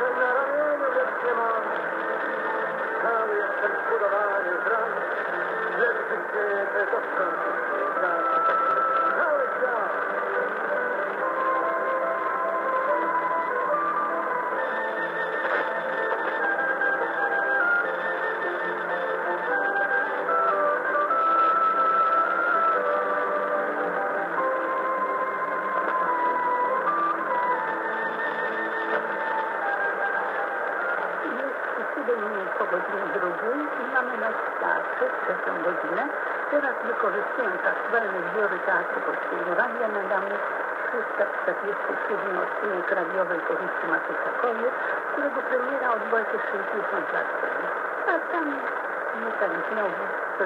Good, good, good. Jest 7 minut po godzinie drugiej i mamy na starcie trzecią godzinę. Teraz wykorzystując aktualne zbiory Teatru Polskiego Radia nadamy 347 odcinek radiowej powieści Matysakowie, którego premiera odbyła się 60 lat temu. A tam nie tak znowu